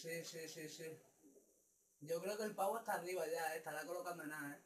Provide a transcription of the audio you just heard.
Sí, sí, sí, sí. Yo creo que el pavo está arriba ya, ¿eh? estará colocando nada, ¿eh?